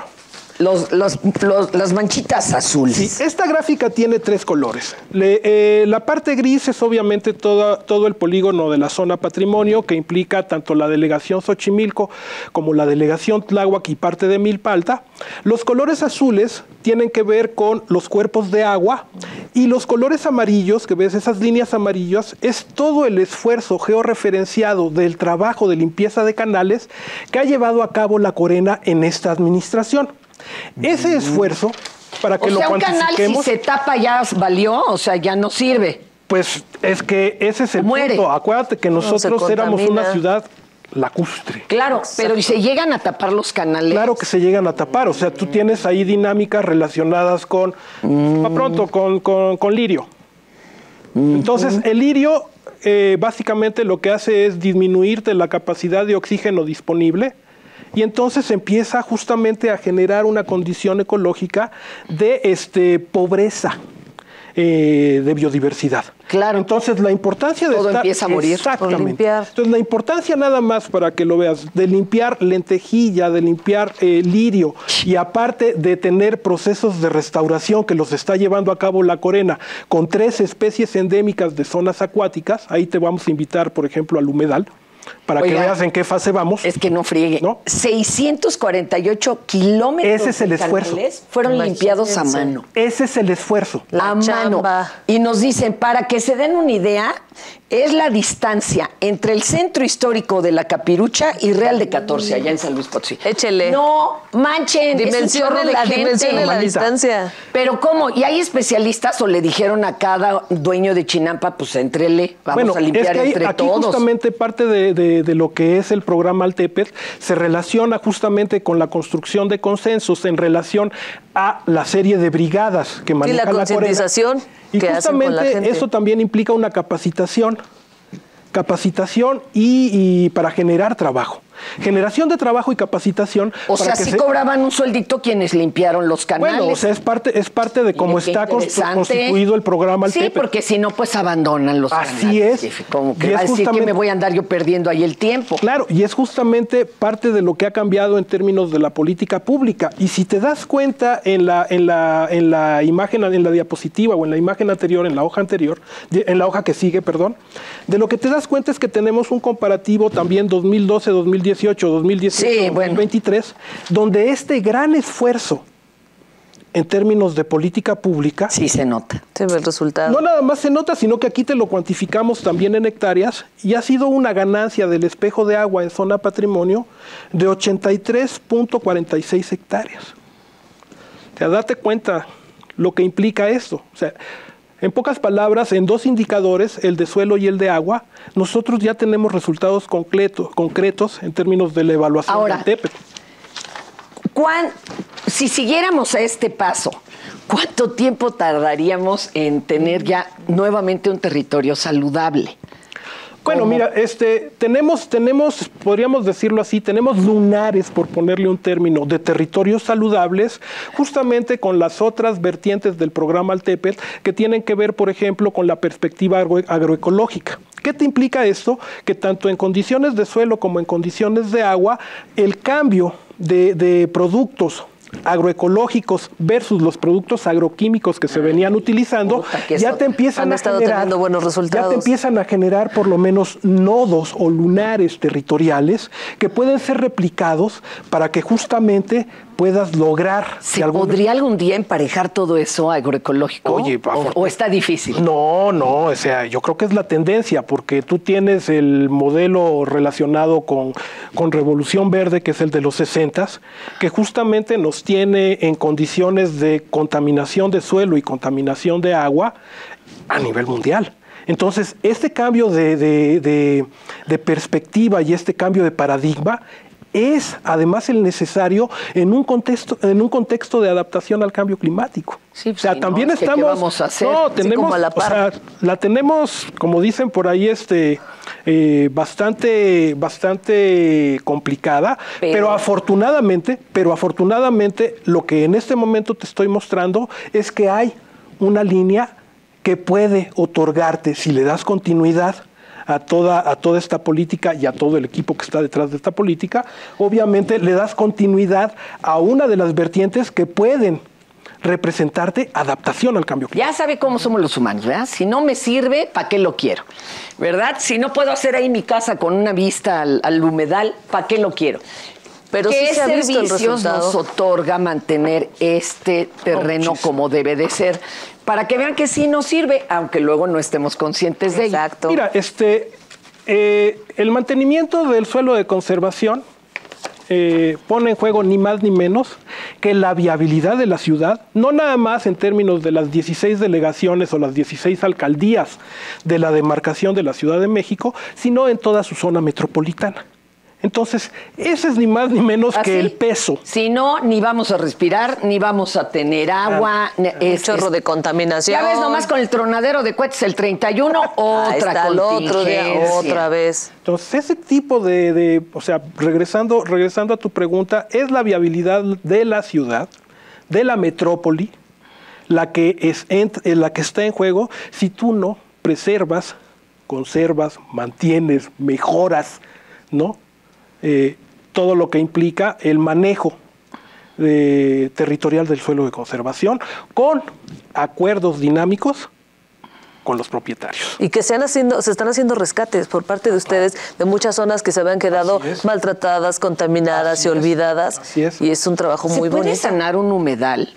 Las manchitas azules. Esta gráfica tiene tres colores. Eh, la parte gris es obviamente todo el polígono de la zona patrimonio, que implica tanto la delegación Xochimilco como la delegación Tláhuac y parte de Milpalta. Los colores azules tienen que ver con los cuerpos de agua y los colores amarillos, que ves esas líneas amarillas, es todo el esfuerzo georreferenciado del trabajo de limpieza de canales que ha llevado a cabo la Corena en esta administración. Ese esfuerzo, para que o lo sea, un canal si cuantifiquemos, se tapa ya valió, o sea, ya no sirve. pues es que ese es el Muere. punto. Acuérdate que nosotros éramos una ciudad lacustre. Claro, pero y se llegan a tapar los canales. Claro que se llegan a tapar, o sea, tú tienes ahí dinámicas relacionadas con, pa' pronto, con, con- con lirio. Entonces, el lirio eh, básicamente lo que hace es disminuirte la capacidad de oxígeno disponible y entonces empieza justamente a generar una condición ecológica de este, pobreza eh, de biodiversidad. Claro. Entonces, la importancia de Todo estar- empieza a morir. Exactamente. Por limpiar. Entonces, la importancia nada más para que lo veas, de limpiar lentejilla, de limpiar eh, lirio y aparte de tener procesos de restauración que los está llevando a cabo la Corena con tres especies endémicas de zonas acuáticas, ahí te vamos a invitar, por ejemplo, al humedal, para que veas en qué fase vamos. Es que no friegue. ¿No? 648 kilómetros Ese es el de esfuerzo. fueron Imagínense. limpiados a mano. Ese es el esfuerzo. La a mano. Y nos dicen, para que se den una idea, es la distancia entre el centro histórico de la Capirucha y Real de 14, allá en San Luis Potosí. Échele. No, manchen, chorro de la, gente. dimensione la distancia. Pero ¿cómo? ¿Y hay especialistas o le dijeron a cada dueño de Chinampa, pues entrele, vamos bueno, a limpiar es que ahí- entre aquí todos? justamente parte de, de- de lo que es el programa Altepet se relaciona justamente con la construcción de consensos en relación a la serie de brigadas que maneja la concientización Y que hacen con la justamente gente. eso también implica una capacitación, capacitación y, y para generar trabajo. Generación de trabajo y capacitación. O para sea, que sí se- cobraban un sueldito quienes limpiaron los canales. Bueno, o sea, es parte, es parte de cómo Mire, está constituido el programa Sí, Altepet. porque si no, pues abandonan los Así canales. es. Y Como que Y va a es decir que me voy a andar yo perdiendo ahí el tiempo. Claro, y es justamente parte de lo que ha cambiado en términos de la política pública. Y si te das cuenta en la, en la, en la imagen, en la diapositiva o en la imagen anterior, en la hoja anterior, en la hoja que sigue, perdón, de lo que te das cuenta es que tenemos un comparativo también 2012, 2018, 2018, Sí, bueno. 2023, donde este gran esfuerzo en términos de política pública Sí se nota. Se ve el resultado. no nada más se nota, sino que aquí te lo cuantificamos también en hectáreas y ha sido una ganancia del espejo de agua en zona patrimonio de 83.46 hectáreas. O sea, date cuenta lo que implica esto. O sea, en pocas palabras, en dos indicadores, el de suelo y el de agua, nosotros ya tenemos resultados concretos, concretos en términos de la evaluación Ahora, del TEPE. ¿Cuán- si siguiéramos a este paso, ¿cuánto tiempo tardaríamos en tener ya nuevamente un territorio saludable? Bueno, mira, este, tenemos, tenemos, podríamos decirlo así, tenemos lunares, por ponerle un término, de territorios saludables, justamente con las otras vertientes del programa Altepet, que tienen que ver, por ejemplo, con la perspectiva agro- agroecológica. ¿Qué te implica esto? Que tanto en condiciones de suelo como en condiciones de agua, el cambio de, de productos agroecológicos versus los productos agroquímicos que se venían utilizando, Puta, ya te empiezan a generar, ya te empiezan a generar por lo menos nodos o lunares territoriales que pueden ser replicados para que justamente puedas lograr ¿Se algún- podría algún día emparejar todo eso agroecológico? Oye, o, está difícil? No, no, o sea, yo creo que es la tendencia, porque tú tienes el modelo relacionado con, con Revolución Verde, que es el de los 60, que justamente nos tiene en condiciones de contaminación de suelo y contaminación de agua a nivel mundial. Entonces, este cambio de, de- de- perspectiva y este cambio de paradigma es además el necesario en un contexto, en un contexto de adaptación al cambio climático. Sí, o sea, sí, también no, es que, ¿qué estamos. vamos a hacer? No, tenemos. como a la o sea, la tenemos, como dicen por ahí, este, eh, bastante, bastante complicada. Pero- pero afortunadamente, pero afortunadamente, lo que en este momento te estoy mostrando es que hay una línea que puede otorgarte, si le das continuidad a toda, a toda esta política y a todo el equipo que está detrás de esta política, obviamente le das continuidad a una de las vertientes que pueden representarte adaptación al cambio climático. Ya sabe cómo somos los humanos, ¿verdad? Si no me sirve, ¿para qué lo quiero? ¿Verdad? Si no puedo hacer ahí mi casa con una vista al, al humedal, ¿para qué lo quiero? Pero ¿Qué sí se ha visto el servicios nos otorga mantener este terreno muchísimo. como debe de ser? Para que vean que sí nos sirve, aunque luego no estemos conscientes de ello. Exacto. Mira, este, eh, el mantenimiento del suelo de conservación eh, pone en juego ni más ni menos que la viabilidad de la ciudad, no nada más en términos de las 16 delegaciones o las 16 alcaldías de la demarcación de la Ciudad de México, sino en toda su zona metropolitana. Entonces, ese es ni más ni menos ¿Así? que el peso. Si no, ni vamos a respirar, ni vamos a tener agua. es- chorro es- de contaminación. Ya ves, nomás con el tronadero de cohetes el 31, Ahí otra está el otro día, contingencia. otra vez. Entonces, ese tipo de, de- o sea, regresando, regresando a tu pregunta, es la viabilidad de la ciudad, de la metrópoli, la que, es en- la que está en juego si tú no preservas, conservas, mantienes, mejoras, ¿no? Eh, todo lo que implica el manejo de- territorial del suelo de conservación con acuerdos dinámicos con los propietarios. Y que se, han haciendo, se están haciendo rescates por parte de ustedes de muchas zonas que se habían quedado maltratadas, contaminadas Así y es. olvidadas. Así es. Y es un trabajo ¿Se muy puede bonito. sanar un humedal?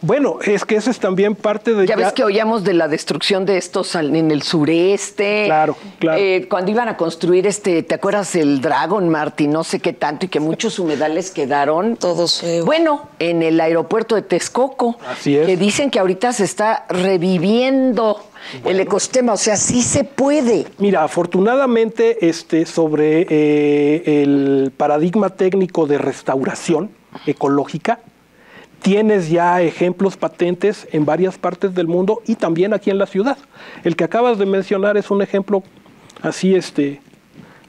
Bueno, es que eso es también parte de Ya ves que oíamos de la destrucción de estos al- en el sureste. Claro, claro. Eh, cuando iban a construir este, ¿te acuerdas el Dragon Martin? No sé qué tanto, y que muchos humedales quedaron. Todos feos. Bueno, en el aeropuerto de Texcoco. Así es. Que dicen que ahorita se está reviviendo el ecosistema. O sea, sí se puede. Mira, afortunadamente, este, sobre eh, el paradigma técnico de restauración ecológica, tienes ya ejemplos patentes en varias partes del mundo y también aquí en la ciudad. El que acabas de mencionar es un ejemplo así, este,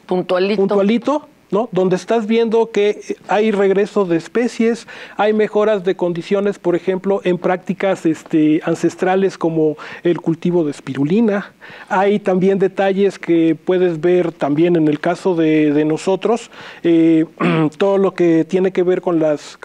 Puntualito. puntualito, ¿no? Donde estás viendo que hay regreso de especies, hay mejoras de condiciones, por ejemplo, en prácticas este, ancestrales como el cultivo de espirulina. Hay también detalles que puedes ver también en el caso de, de nosotros, eh, todo lo que tiene que ver con las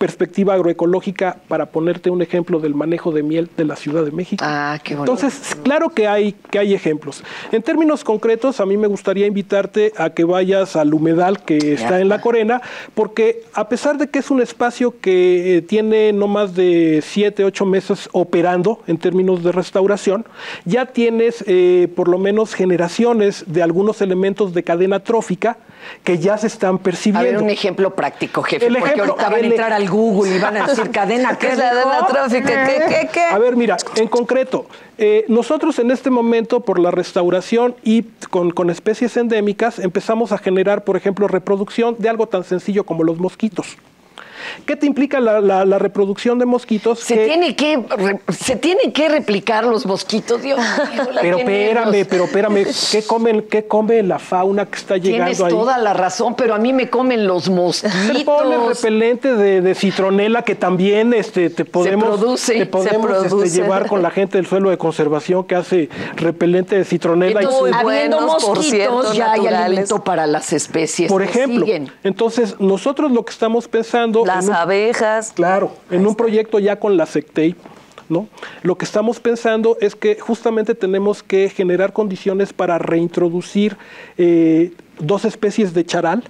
perspectiva agroecológica para ponerte un ejemplo del manejo de miel de la Ciudad de México. Ah, qué bonito. Entonces, claro que hay, que hay ejemplos. En términos concretos, a mí me gustaría invitarte a que vayas al humedal que está en La Corena, porque a pesar de que es un espacio que eh, tiene no más de siete, ocho meses operando en términos de restauración, ya tienes eh, por lo menos generaciones de algunos elementos de cadena trófica que ya se están A percibiendo. ver, un ejemplo práctico, jefe, El porque ejemplo, ahorita van a entrar al Google y van a decir cadena. ¿Qué cadena? ¿Qué, qué, qué? A ver, mira, en concreto, eh, nosotros en este momento, por la restauración y con, con especies endémicas, empezamos a generar, por ejemplo, reproducción de algo tan sencillo como los mosquitos. ¿Qué te implica la, la- la reproducción de mosquitos? Se, Que- tiene que re- se tienen que replicar los mosquitos, Dios mío. la Pero espérame, pero espérame, ¿qué, comen, ¿qué come la fauna que está Tienes llegando ahí? toda la razón, pero a mí me comen los Se mosquitos. pone repelente de, de citronela que también este, te podemos, produce, te se podemos este, llevar con la gente del suelo de conservación que hace repelente de citronela. y Entonces, se- Muy habiendo buenos, por mosquitos, cierto, ya hay alimento para las especies Por ejemplo, siguen. entonces nosotros lo que estamos pensando... Las un- abejas. Claro, en un proyecto ya con la SECTEI, ¿no? Lo que estamos pensando es que justamente tenemos que generar condiciones para reintroducir eh, dos especies de charal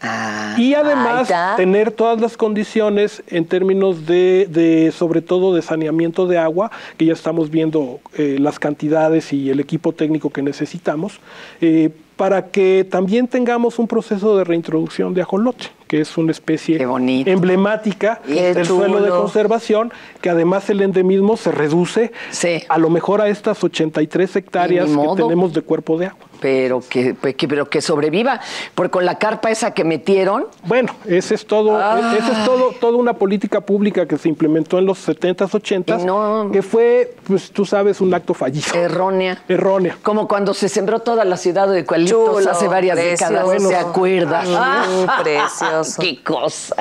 Ah, y además tener todas las condiciones en términos de, de, sobre todo de saneamiento de agua, que ya estamos viendo eh, las cantidades y el equipo técnico que necesitamos, eh, para que también tengamos un proceso de reintroducción de ajolote, que es una especie emblemática del suelo de conservación, que además el endemismo se reduce Sí. a lo mejor a estas 83 hectáreas que tenemos de cuerpo de agua. Pero que, pues, que- pero que sobreviva, porque con la carpa esa que metieron, Bueno, ese es todo, Ah. esa es todo, toda una política pública que se implementó en los 70s, 80s, Y no- que fue, pues tú sabes, un acto fallido. errónea. Errónea. Como cuando se sembró toda la ciudad de eucaliptos hace varias precioso. décadas, Bueno. ¿se acuerda? Precioso. ¡Qué cosa!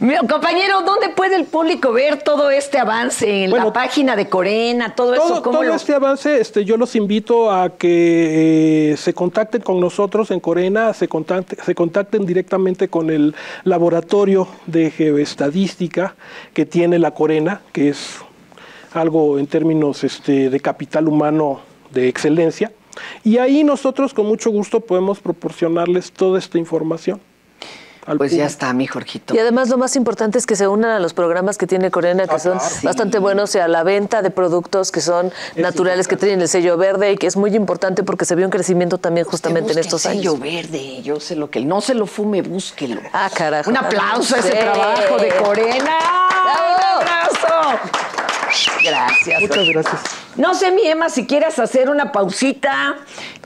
Mi compañero, ¿dónde puede el público ver todo este avance? En la página de Corena, todo, eso. Todo, ¿cómo todo lo- este avance, este, yo los invito a que eh, se contacten con nosotros en Corena, se contacten directamente con el laboratorio de geoestadística que tiene la Corena, que es algo en términos este, de capital humano de excelencia. Y ahí nosotros con mucho gusto podemos proporcionarles toda esta información. Al Pues ya está, mi Jorgito. Y además lo más importante es que se unan a los programas que tiene Corena, que son bastante buenos, y a la venta de productos que son naturales, que tienen el sello verde y que es muy importante porque se vio un crecimiento también justamente en estos el sello años. verde, yo sé lo que... No se lo fume, búsquelo. Ah, carajo. Un aplauso a ese Sí. trabajo de Corena. ¡Bravo! ¡Un aplauso! Gracias. Muchas gracias. No sé, mi Emma, si quieres hacer una pausita,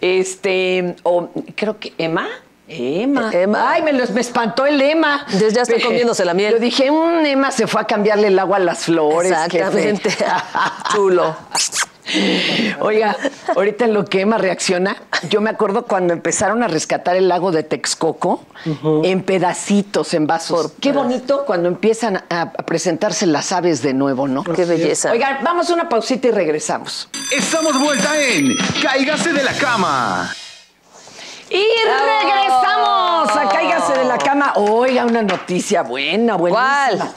este, o creo que Emma. Emma. Emma. Ay, me, lo- me espantó el Emma. Entonces ya está comiéndose la miel. Yo dije, un Emma se fue a cambiarle el agua a las flores. Exactamente. Chulo. Oiga, ahorita en lo que Emma reacciona, yo me acuerdo cuando empezaron a rescatar el lago de Texcoco en pedacitos, en vasos. Qué bonito cuando empiezan a, a presentarse las aves de nuevo, ¿no? Qué belleza. Oigan, vamos a una pausita y regresamos. Estamos vuelta en Cáigase de la cama. Y regresamos a Cáigase de la cama. Oiga, una noticia buena, buenísima. ¿Cuál?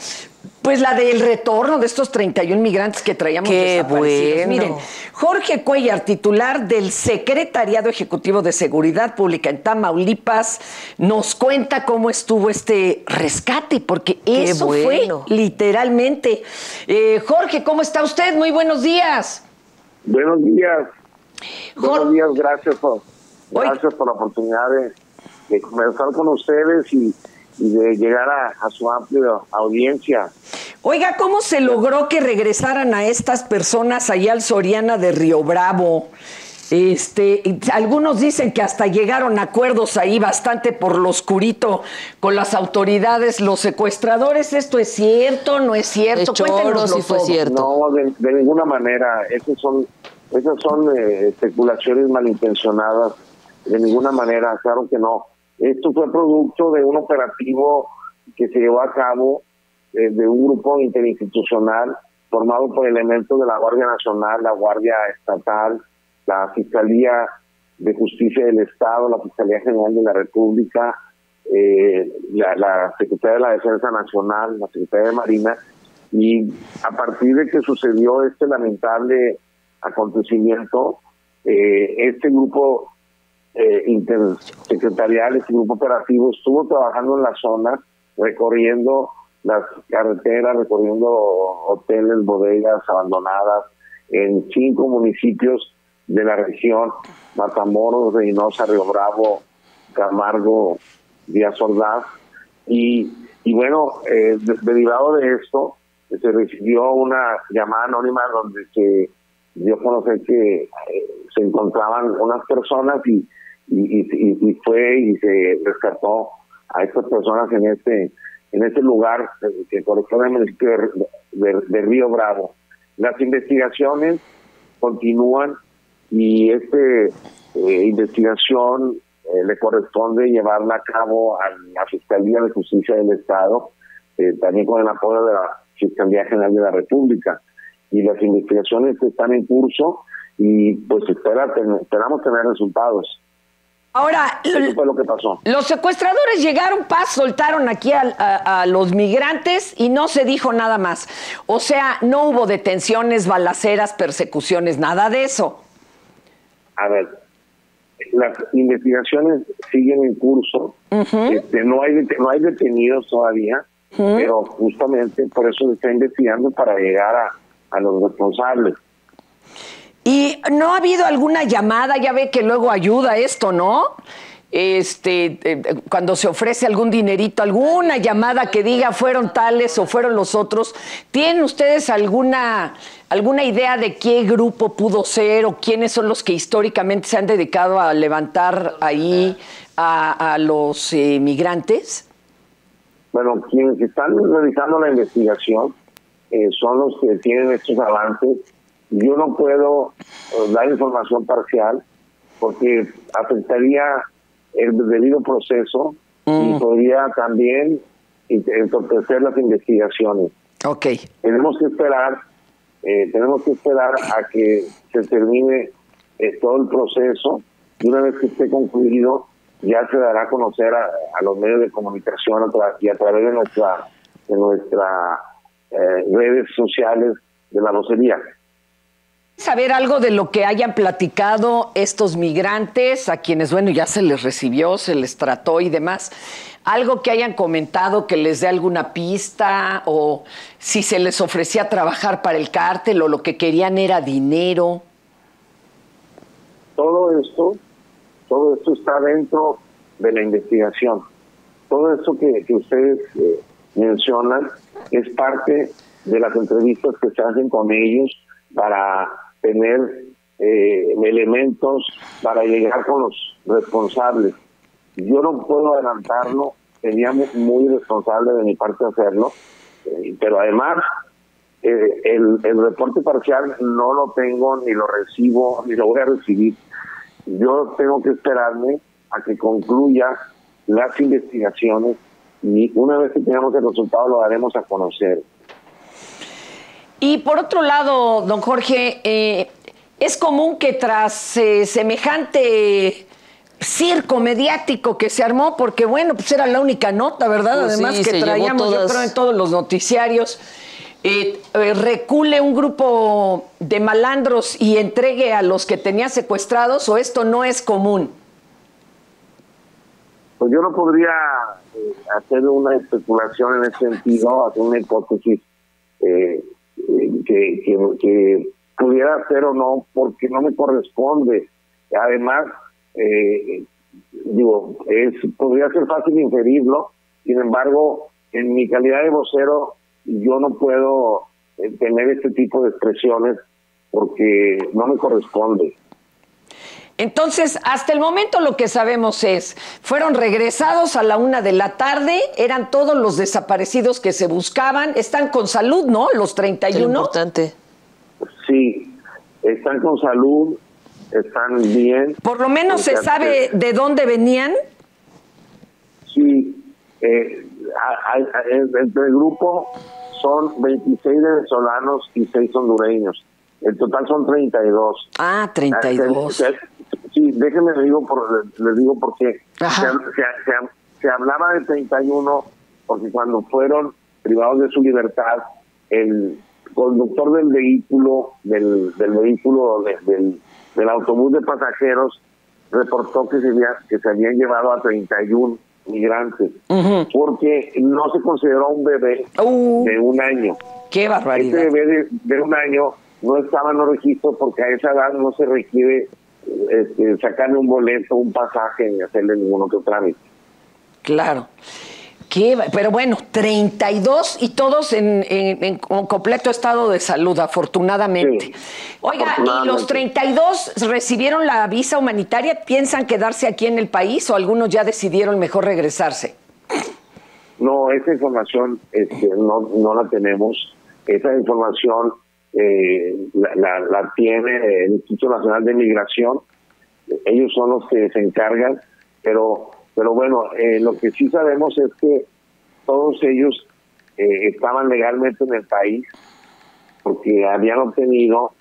Pues la del retorno de estos 31 migrantes que traíamos Qué desaparecidos. bueno. Miren, Jorge Cuellar, titular del Secretariado Ejecutivo de Seguridad Pública en Tamaulipas, nos cuenta cómo estuvo este rescate, porque Qué eso bueno. fue literalmente. Eh, Jorge, ¿cómo está usted? Muy buenos días. Buenos días. Buenos días, gracias por. Gracias por la oportunidad de, de conversar con ustedes y, y de llegar a, a su amplia audiencia. Oiga, ¿cómo se logró que regresaran a estas personas allá al Soriana de Río Bravo? Este, algunos dicen que hasta llegaron a acuerdos ahí bastante por lo oscurito con las autoridades, los secuestradores. ¿Esto es cierto? ¿No es cierto? Cuéntenoslo sí fue todo. cierto. No, de, de ninguna manera. Esas son, esas son eh, especulaciones malintencionadas. De ninguna manera, claro que no. Esto fue producto de un operativo que se llevó a cabo eh, de un grupo interinstitucional formado por elementos de la Guardia Nacional, la Guardia Estatal, la Fiscalía de Justicia del Estado, la Fiscalía General de la República, eh, la, la Secretaría de la Defensa Nacional, la Secretaría de Marina, y a partir de que sucedió este lamentable acontecimiento, eh, este grupo eh, intersecretarial, este grupo operativo, estuvo trabajando en la zona, recorriendo las carreteras, recorriendo hoteles, bodegas abandonadas en cinco municipios de la región, Matamoros, Reynosa, Río Bravo, Camargo, Díaz Ordaz, y, bueno, eh, de- derivado de esto, se recibió una llamada anónima donde se dio a conocer que eh, se encontraban unas personas y, y, y- fue y se rescató a estas personas en este en este lugar eh, que corresponde al municipio de, de- Río Bravo. Las investigaciones continúan y este eh, investigación eh, le corresponde llevarla a cabo a la Fiscalía de Justicia del Estado, también con el apoyo de la Fiscalía General de la República. Y las investigaciones están en curso y pues espera, ten- esperamos tener resultados. Ahora, Eso fue lo que pasó. los secuestradores llegaron, paz, soltaron aquí a, a los migrantes y no se dijo nada más. O sea, no hubo detenciones, balaceras, persecuciones, nada de eso. A ver, las investigaciones siguen en curso. Este, no hay no hay detenidos todavía, pero justamente por eso se está investigando para llegar a, a los responsables. Y no ha habido alguna llamada, ya ve que luego ayuda esto, ¿no? este, eh, cuando se ofrece algún dinerito, alguna llamada que diga fueron tales o fueron los otros, ¿tienen ustedes alguna, alguna idea de qué grupo pudo ser o quiénes son los que históricamente se han dedicado a levantar ahí a, los eh, migrantes? Bueno, quienes están realizando la investigación eh, son los que tienen estos avances. Yo no puedo dar información parcial porque afectaría el debido proceso y mm. podría también entorpecer las investigaciones. Ok. Tenemos que esperar, eh, tenemos que esperar a que se termine eh, todo el proceso y una vez que esté concluido ya se dará a conocer a, los medios de comunicación y a través de nuestra de nuestra eh, redes sociales de la locería saber algo de lo que hayan platicado estos migrantes, a quienes, bueno, ya se les recibió, se les trató y demás. Algo que hayan comentado que les dé alguna pista o si se les ofrecía trabajar para el cártel o lo que querían era dinero. Todo esto, todo esto está dentro de la investigación. Todo esto que, ustedes eh, mencionan es parte de las entrevistas que se hacen con ellos para tener eh, elementos para llegar con los responsables. Yo no puedo adelantarlo, sería muy responsable de mi parte hacerlo, eh, pero además eh, el, el reporte parcial no lo tengo, ni lo recibo, ni lo voy a recibir. Yo tengo que esperarme a que concluya las investigaciones y una vez que tengamos el resultado lo daremos a conocer. Y por otro lado, don Jorge, eh, es común que tras eh, semejante circo mediático que se armó, porque bueno, pues era la única nota, ¿verdad? Pues Además que traíamos, yo creo, en todos los noticiarios. Eh, recule un grupo de malandros y entregue a los que tenía secuestrados o esto no es común? Pues yo no podría hacer una especulación en ese sentido, hacer una hipótesis eh, que, que, pudiera ser o no, porque no me corresponde. Además, eh, digo, es podría ser fácil inferirlo, sin embargo, en mi calidad de vocero, yo no puedo eh, tener este tipo de expresiones porque no me corresponde. Entonces, hasta el momento lo que sabemos es, fueron regresados a la una de la tarde, eran todos los desaparecidos que se buscaban, están con salud, ¿no? Los 31. importante. Sí, están con salud, están bien. Por lo menos se sabe de dónde venían. Sí, eh, entre el grupo son 26 venezolanos y 6 hondureños. El total son 32. Ah, 32. Sí, déjenme le digo por, les digo porque se, se, hablaba de 31 porque cuando fueron privados de su libertad, el conductor del vehículo, del, del vehículo del, del autobús de pasajeros, reportó que se, había, que se habían llevado a 31 migrantes, porque no se consideró un bebé uh. de un año. ¡Qué barbaridad! Este bebé de, de, un año no estaba en los registros porque a esa edad no se requiere este, sacarle un boleto, un pasaje ni hacerle ningún otro trámite. Claro. ¿Qué? Pero bueno, 32 y todos en, en, completo estado de salud, afortunadamente. Oiga, ¿y los 32 recibieron la visa humanitaria? ¿Piensan quedarse aquí en el país o algunos ya decidieron mejor regresarse? No, esa información este, no, no la tenemos. Esa información eh, la, la, tiene el Instituto Nacional de Migración, ellos son los que se encargan, pero, pero bueno, eh, lo que sí sabemos es que todos ellos eh, estaban legalmente en el país porque habían obtenido,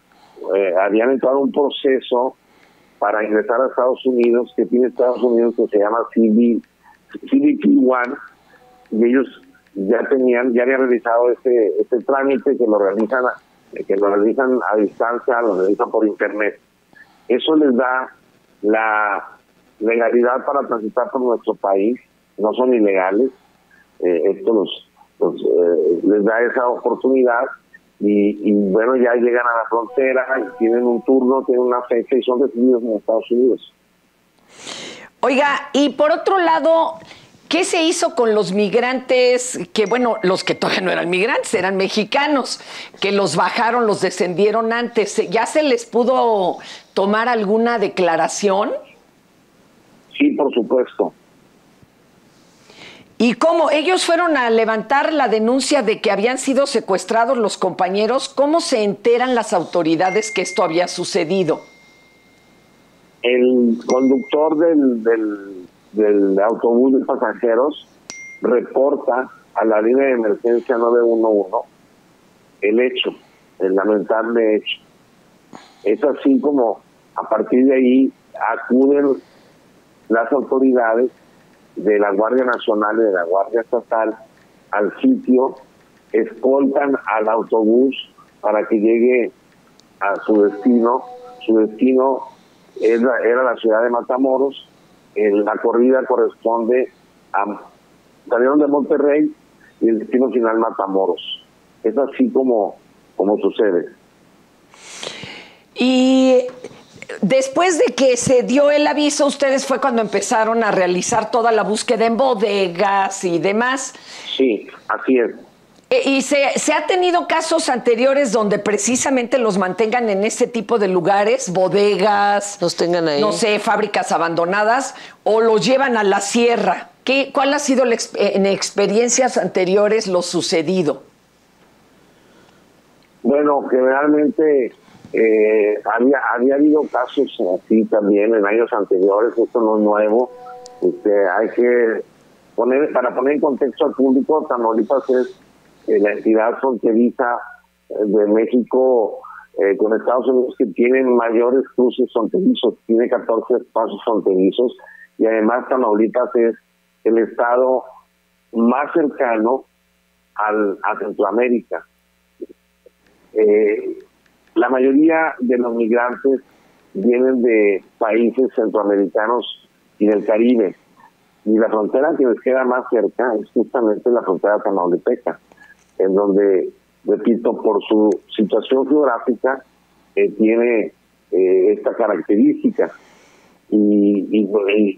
eh, habían entrado un proceso para ingresar a Estados Unidos, que tiene Estados Unidos que se llama CBP One, y ellos ya tenían, ya habían realizado este, este trámite que lo realizan que lo realizan a distancia, lo realizan por internet. Eso les da la legalidad para transitar por nuestro país, no son ilegales, eh, esto eh, les da esa oportunidad y, bueno, ya llegan a la frontera tienen un turno, tienen una fecha y son recibidos en Estados Unidos. Oiga, y por otro lado, ¿qué se hizo con los migrantes? Que bueno, los que todavía no eran migrantes, eran mexicanos, que los bajaron, los descendieron antes. ¿Ya se les pudo tomar alguna declaración? Sí, por supuesto. ¿Y cómo? Ellos fueron a levantar la denuncia de que habían sido secuestrados los compañeros. ¿Cómo se enteran las autoridades que esto había sucedido? El conductor del, del, del autobús de pasajeros reporta a la línea de emergencia 911 el hecho, el lamentable hecho. Es así como a partir de ahí acuden las autoridades de la Guardia Nacional y de la Guardia Estatal al sitio, escoltan al autobús para que llegue a su destino. Su destino era, era la ciudad de Matamoros. En la corrida corresponde a salieron de Monterrey y el destino final Matamoros. Es así como, como sucede. Y después de que se dio el aviso, ustedes fue cuando empezaron a realizar toda la búsqueda en bodegas y demás. Sí, así es. E, ¿Y se, se, ha tenido casos anteriores donde precisamente los mantengan en ese tipo de lugares, bodegas, los tengan ahí. no sé, fábricas abandonadas, o los llevan a la sierra? ¿Qué, ¿Cuál ha sido la, en experiencias anteriores lo sucedido? Bueno, generalmente eh, había, había habido casos así también en años anteriores, esto no es nuevo. Este, hay que poner, para poner en contexto al público, Tamaulipas es eh, la entidad fronteriza de México eh, con Estados Unidos que tiene mayores cruces fronterizos, tiene 14 pasos fronterizos y además Tamaulipas es el estado más cercano al, a Centroamérica. Eh, la mayoría de los migrantes vienen de países centroamericanos y del Caribe. Y la frontera que les queda más cerca es justamente la frontera tamaulipeca, en donde, repito, por su situación geográfica, eh, tiene eh, esta característica. Y, y,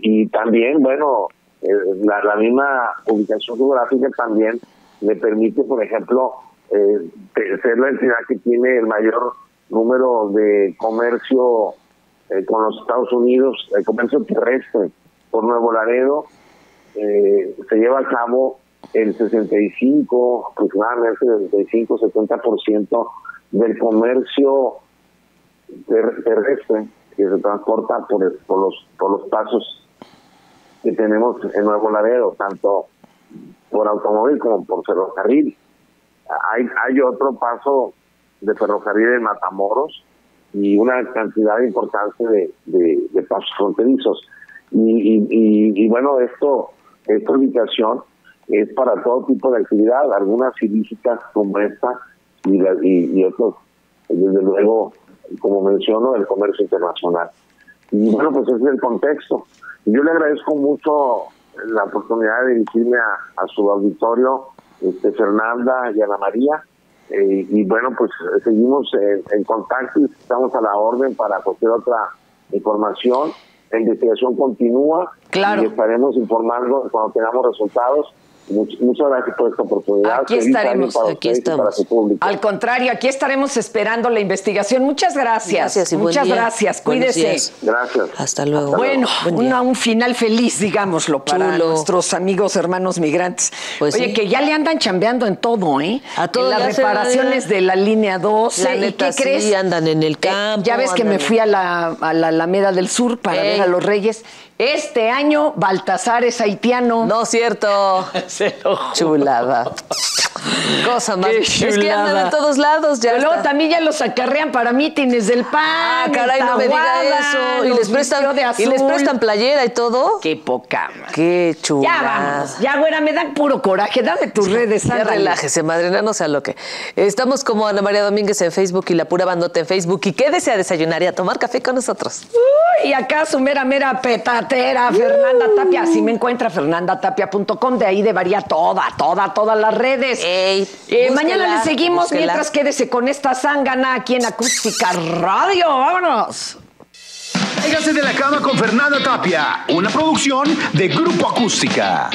y también, bueno, eh, la, misma ubicación geográfica también le permite, por ejemplo, eh, ser la entidad que tiene el mayor número de comercio eh, con los Estados Unidos, el comercio terrestre por Nuevo Laredo, se lleva a cabo el 65, aproximadamente el 65-70% del comercio ter terrestre que se transporta por, el, por, los, por los pasos que tenemos en Nuevo Laredo, tanto por automóvil como por ferrocarril. Hay, hay otro paso de ferrocarril en Matamoros y una cantidad importante de, de, de pasos fronterizos. Y, y, y, y, bueno, esto, esta ubicación es para todo tipo de actividad, algunas ilícitas como esta y, la, y, y otros, desde luego, como menciono, el comercio internacional. Y bueno, pues ese es el contexto. Yo le agradezco mucho la oportunidad de dirigirme a, a su auditorio, este, Fernanda y Ana María. Eh, y bueno, pues seguimos en, en, contacto y estamos a la orden para cualquier otra información. La investigación continúa claro. y estaremos informando cuando tengamos resultados. Much, muchas gracias por esta oportunidad. Aquí estaremos, aquí estamos. Al contrario, aquí estaremos esperando la investigación. Muchas gracias. gracias y Muchas buen día. gracias. Cuídese. Gracias. Hasta luego. Hasta Bueno, luego. una, un final feliz, digámoslo, para Chulo. nuestros amigos, hermanos migrantes. Pues Oye, sí. que ya le andan chambeando en todo, ¿eh? A todo en las reparaciones ¿eh? de la línea 12. La ¿Y qué sí, crees? andan en el Eh, campo, ya ves que me fui a la, a la Alameda del Sur para Ey. ver a los reyes. Este año Baltasar es haitiano. No cierto. Se lo juro. Chulada. Cosa más. Qué Es que andan chulada. en todos lados. Ya Pero luego también ya los acarrean para mítines del PAN. Ah, caray, no me diga eso. Y les, prestan, y les prestan playera y todo. Qué poca madre. Qué chula. Ya vamos, ya güera, me dan puro coraje. Dame tus redes, Ya ándale. relájese, madrina, no sea lo que. Estamos como Ana María Domínguez en Facebook y La Pura Bandota en Facebook. Y quédese a desayunar y a tomar café con nosotros. Uy, y acá su mera, mera petatera, Fernanda Tapia. Así me encuentra fernandatapia.com. De ahí debería toda, toda, todas las redes. Ey, Eh, búsquela, mañana le seguimos búsquela. mientras quédese con esta zángana aquí en Acústica Radio. ¡Vámonos! Cáigase de la cama con Fernanda Tapia, una producción de Grupo Acústica.